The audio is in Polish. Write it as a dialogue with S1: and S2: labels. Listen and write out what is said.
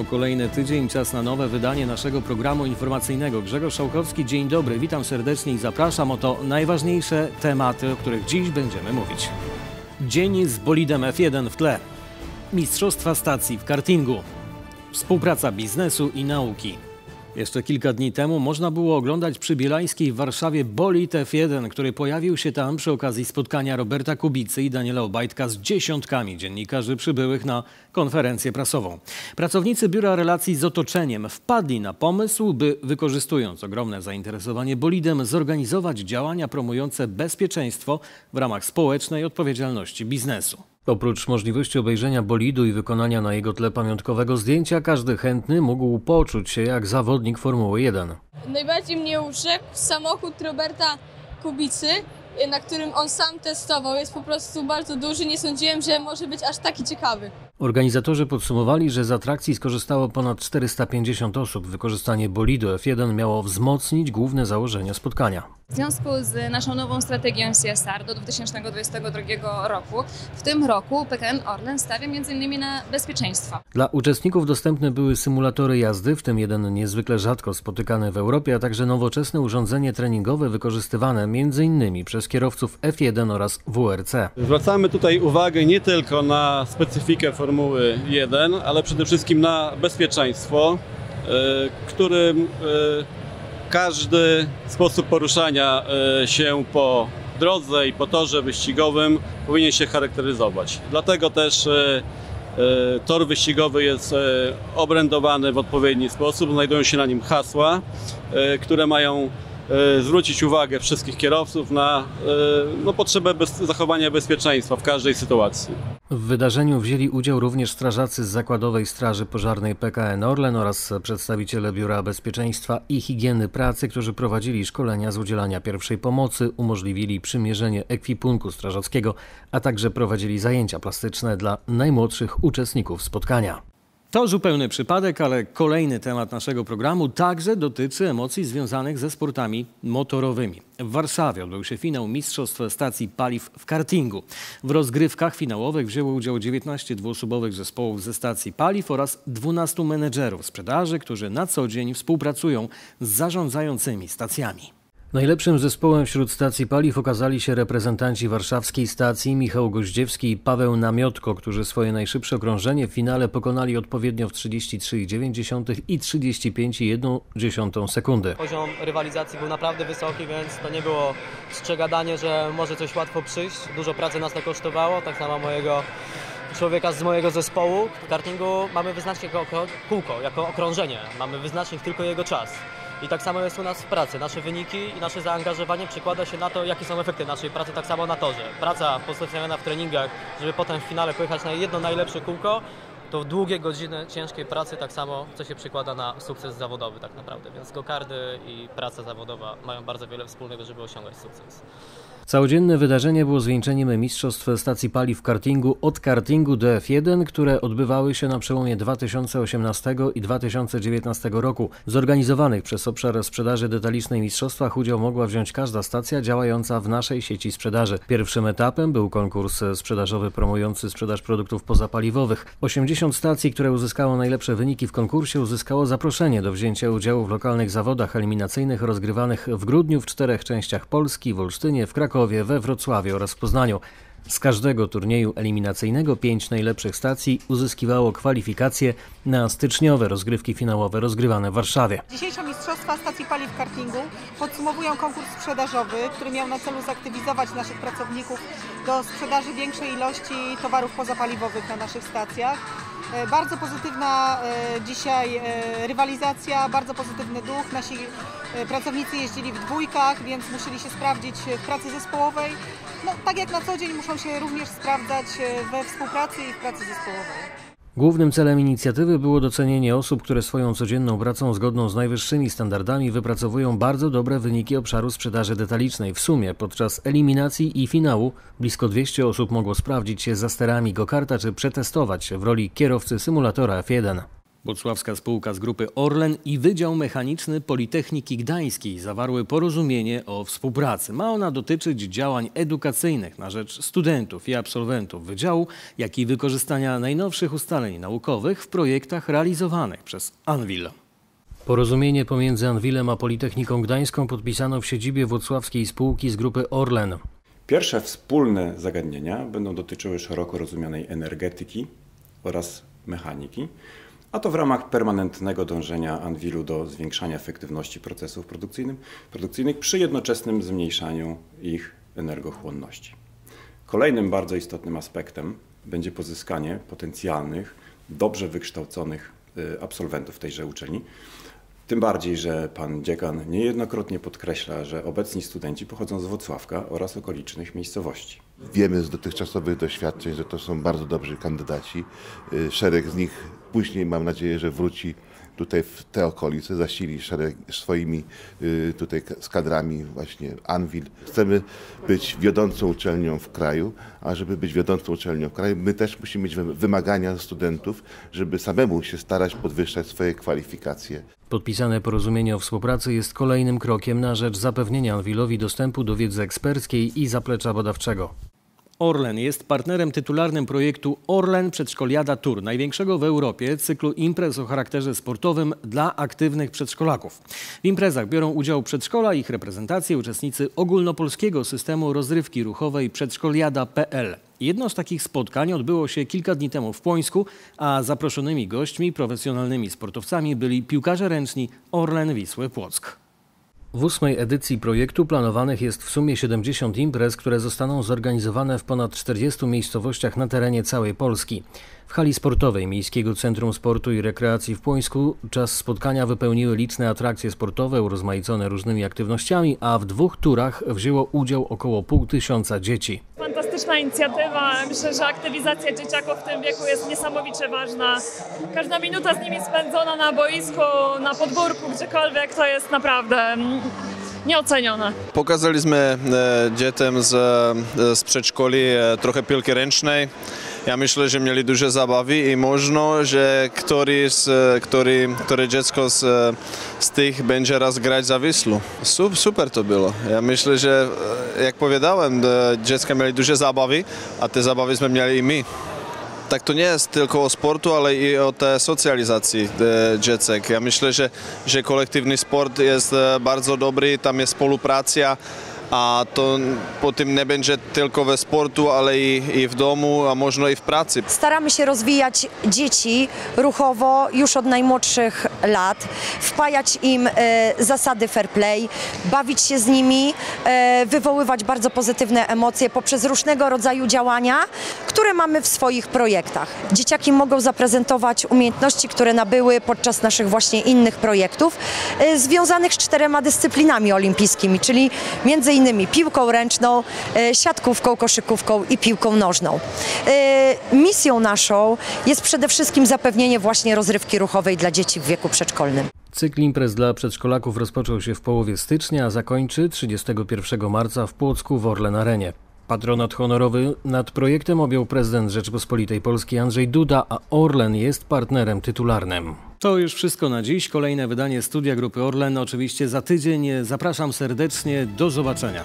S1: Minął kolejny tydzień, czas na nowe wydanie naszego programu informacyjnego. Grzegorz Szałkowski, dzień dobry, witam serdecznie i zapraszam. Oto najważniejsze tematy, o których dziś będziemy mówić. Dzień z bolidem F1 w tle. Mistrzostwa stacji w kartingu. Współpraca biznesu i nauki. Jeszcze kilka dni temu można było oglądać przy Bielańskiej w Warszawie bolid F1, który pojawił się tam przy okazji spotkania Roberta Kubicy i Daniela Obajtka z dziesiątkami dziennikarzy przybyłych na konferencję prasową. Pracownicy Biura Relacji z Otoczeniem wpadli na pomysł, by wykorzystując ogromne zainteresowanie bolidem zorganizować działania promujące bezpieczeństwo w ramach społecznej odpowiedzialności biznesu. Oprócz możliwości obejrzenia bolidu i wykonania na jego tle pamiątkowego zdjęcia, każdy chętny mógł poczuć się jak zawodnik Formuły 1.
S2: Najbardziej mnie urzekł samochód Roberta Kubicy, na którym on sam testował. Jest po prostu bardzo duży, nie sądziłem, że może być aż taki ciekawy.
S1: Organizatorzy podsumowali, że z atrakcji skorzystało ponad 450 osób. Wykorzystanie bolidu F1 miało wzmocnić główne założenia spotkania.
S3: W związku z naszą nową strategią CSR do 2022 roku, w tym roku PKN Orlen stawia m.in. na bezpieczeństwo.
S1: Dla uczestników dostępne były symulatory jazdy, w tym jeden niezwykle rzadko spotykany w Europie, a także nowoczesne urządzenie treningowe wykorzystywane m.in. przez kierowców F1 oraz WRC.
S4: Zwracamy tutaj uwagę nie tylko na specyfikę Formuły 1, ale przede wszystkim na bezpieczeństwo, e, którym e, każdy sposób poruszania e, się po drodze i po torze wyścigowym powinien się charakteryzować. Dlatego też tor wyścigowy jest obrędowany w odpowiedni sposób. Znajdują się na nim hasła, które mają zwrócić uwagę wszystkich kierowców na e, no, potrzebę bez, zachowania bezpieczeństwa w każdej sytuacji.
S1: W wydarzeniu wzięli udział również strażacy z Zakładowej Straży Pożarnej PKN Orlen oraz przedstawiciele Biura Bezpieczeństwa i Higieny Pracy, którzy prowadzili szkolenia z udzielania pierwszej pomocy, umożliwili przymierzenie ekwipunku strażackiego, a także prowadzili zajęcia plastyczne dla najmłodszych uczestników spotkania. To zupełny przypadek, ale kolejny temat naszego programu także dotyczy emocji związanych ze sportami motorowymi. W Warszawie odbył się finał Mistrzostw Stacji Paliw w kartingu. W rozgrywkach finałowych wzięło udział 19 dwuosobowych zespołów ze stacji paliw oraz 12 menedżerów sprzedaży, którzy na co dzień współpracują z zarządzającymi stacjami. Najlepszym zespołem wśród stacji paliw okazali się reprezentanci warszawskiej stacji Michał Goździewski i Paweł Namiotko, którzy swoje najszybsze okrążenie w finale pokonali odpowiednio w 33,9 i 35,1 sekundy.
S5: Poziom rywalizacji był naprawdę wysoki, więc to nie było strzegadanie, że może coś łatwo przyjść. Dużo pracy nas to kosztowało, tak samo mojego człowieka z mojego zespołu. W kartingu mamy wyznacznik jako kółko, jako okrążenie. Mamy wyznacznik tylko jego czas. I tak samo jest u nas w pracy. Nasze wyniki i nasze zaangażowanie przekłada się na to, jakie są efekty naszej pracy, tak samo na torze. Praca postawiona w treningach, żeby potem w finale pojechać na jedno najlepsze kółko, to długie godziny ciężkiej pracy tak samo, co się przekłada na sukces zawodowy tak naprawdę. Więc gokardy i praca zawodowa mają bardzo wiele wspólnego, żeby osiągać sukces.
S1: Całodzienne wydarzenie było zwieńczeniem Mistrzostw Stacji Paliw Kartingu od kartingu do F1, które odbywały się na przełomie 2018 i 2019 roku. Zorganizowanych przez obszar sprzedaży detalicznej mistrzostwach udział mogła wziąć każda stacja działająca w naszej sieci sprzedaży. Pierwszym etapem był konkurs sprzedażowy promujący sprzedaż produktów pozapaliwowych. 80 stacji, które uzyskało najlepsze wyniki w konkursie, uzyskało zaproszenie do wzięcia udziału w lokalnych zawodach eliminacyjnych rozgrywanych w grudniu w czterech częściach Polski, w Olsztynie, w Krakowie, Krakowie, we Wrocławiu oraz w Poznaniu. Z każdego turnieju eliminacyjnego pięć najlepszych stacji uzyskiwało kwalifikacje na styczniowe rozgrywki finałowe rozgrywane w Warszawie.
S6: Dzisiejsze Mistrzostwa Stacji Paliw Kartingu podsumowują konkurs sprzedażowy, który miał na celu zaktywizować naszych pracowników do sprzedaży większej ilości towarów pozapaliwowych na naszych stacjach. E, bardzo pozytywna e, dzisiaj e, rywalizacja, bardzo pozytywny duch. Nasi pracownicy jeździli w dwójkach, więc musieli się sprawdzić w pracy zespołowej. No, tak jak na co dzień muszą się również sprawdzać we współpracy i w pracy zespołowej.
S1: Głównym celem inicjatywy było docenienie osób, które swoją codzienną pracą zgodną z najwyższymi standardami wypracowują bardzo dobre wyniki obszaru sprzedaży detalicznej. W sumie podczas eliminacji i finału blisko 200 osób mogło sprawdzić się za sterami go-karta czy przetestować w roli kierowcy symulatora F1. Włocławska spółka z grupy Orlen i Wydział Mechaniczny Politechniki Gdańskiej zawarły porozumienie o współpracy. Ma ona dotyczyć działań edukacyjnych na rzecz studentów i absolwentów wydziału, jak i wykorzystania najnowszych ustaleń naukowych w projektach realizowanych przez Anvil. Porozumienie pomiędzy Anwilem a Politechniką Gdańską podpisano w siedzibie włocławskiej spółki z grupy Orlen.
S7: Pierwsze wspólne zagadnienia będą dotyczyły szeroko rozumianej energetyki oraz mechaniki, a to w ramach permanentnego dążenia Anwilu do zwiększania efektywności procesów produkcyjnych, przy jednoczesnym zmniejszaniu ich energochłonności. Kolejnym bardzo istotnym aspektem będzie pozyskanie potencjalnych, dobrze wykształconych y, absolwentów tejże uczelni. Tym bardziej, że pan dziekan niejednokrotnie podkreśla, że obecni studenci pochodzą z Wrocławka oraz okolicznych miejscowości.
S8: Wiemy z dotychczasowych doświadczeń, że to są bardzo dobrzy kandydaci. Y, Szereg z nich później mam nadzieję, że wróci tutaj w te okolice, zasili szereg swoimi y, tutaj z kadrami właśnie Anvil. Chcemy być wiodącą uczelnią w kraju, a żeby być wiodącą uczelnią w kraju, my też musimy mieć wy- wymagania studentów, żeby samemu się starać podwyższać swoje kwalifikacje.
S1: Podpisane porozumienie o współpracy jest kolejnym krokiem na rzecz zapewnienia Anwilowi dostępu do wiedzy eksperckiej i zaplecza badawczego. Orlen jest partnerem tytularnym projektu Orlen Przedszkoliada Tour, największego w Europie cyklu imprez o charakterze sportowym dla aktywnych przedszkolaków. W imprezach biorą udział przedszkola ich reprezentacje uczestnicy ogólnopolskiego systemu rozrywki ruchowej Przedszkoliada.pl. Jedno z takich spotkań odbyło się kilka dni temu w Płońsku, a zaproszonymi gośćmi, profesjonalnymi sportowcami byli piłkarze ręczni Orlen Wisły Płock. W ósmej edycji projektu planowanych jest w sumie 70 imprez, które zostaną zorganizowane w ponad 40 miejscowościach na terenie całej Polski. W hali sportowej Miejskiego Centrum Sportu i Rekreacji w Płońsku czas spotkania wypełniły liczne atrakcje sportowe urozmaicone różnymi aktywnościami, a w dwóch turach wzięło udział około pół tysiąca dzieci.
S9: Fantastyczna inicjatywa. Myślę, że aktywizacja dzieciaków w tym wieku jest niesamowicie ważna. Każda minuta z nimi spędzona na boisku, na podwórku, gdziekolwiek, to jest naprawdę nieocenione.
S10: Pokazaliśmy e, dzieciom z, e, z przedszkoli e, trochę piłki ręcznej. Ja myślę, że mieli duże zabawy i można, że który, z, który, które dziecko z, z tych będzie raz grać za Wislu. Sup, super to było. Ja myślę, że e, jak powiedziałem, dziecka mieli duże zabawy, a te zabawy jsme mieli i my. Tak to nie jest tylko o sportu, ale i o tej socjalizacji e, dziecek. Ja myślę, że, że kolektywny sport jest e, bardzo dobry, tam jest współpraca, a to po tym nie będzie tylko we sportu, ale i, i w domu, a można i w pracy.
S11: Staramy się rozwijać dzieci ruchowo już od najmłodszych lat, wpajać im e, zasady fair play, bawić się z nimi, e, wywoływać bardzo pozytywne emocje poprzez różnego rodzaju działania, które mamy w swoich projektach. Dzieciaki mogą zaprezentować umiejętności, które nabyły podczas naszych właśnie innych projektów, e, związanych z czterema dyscyplinami olimpijskimi, czyli między innymi piłką ręczną, e, siatkówką, koszykówką i piłką nożną. E, Misją naszą jest przede wszystkim zapewnienie właśnie rozrywki ruchowej dla dzieci w wieku przedszkolnym.
S1: Cykl imprez dla przedszkolaków rozpoczął się w połowie stycznia, a zakończy 31 marca w Płocku w Orlen Arenie. Patronat honorowy nad projektem objął prezydent Rzeczypospolitej Polskiej Andrzej Duda, a Orlen jest partnerem tytularnym. To już wszystko na dziś. Kolejne wydanie studia grupy Orlen oczywiście za tydzień. Zapraszam serdecznie. Do zobaczenia.